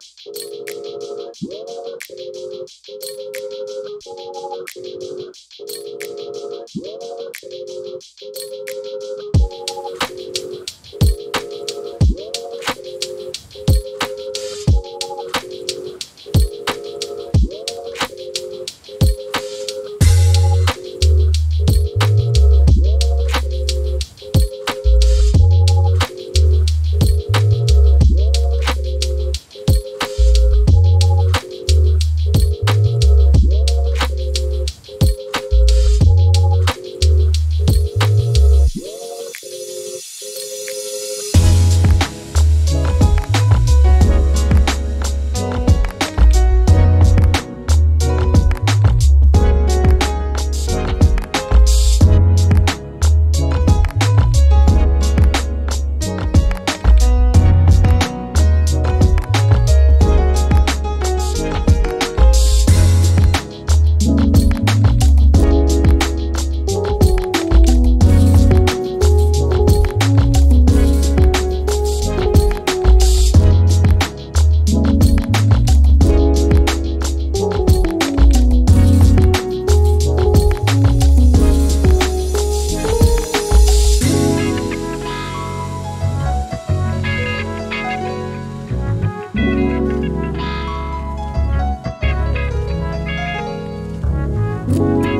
Thank you. Bye.